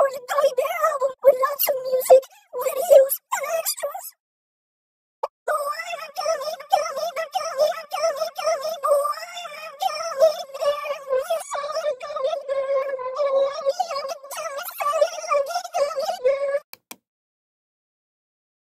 oh, you oh, gummy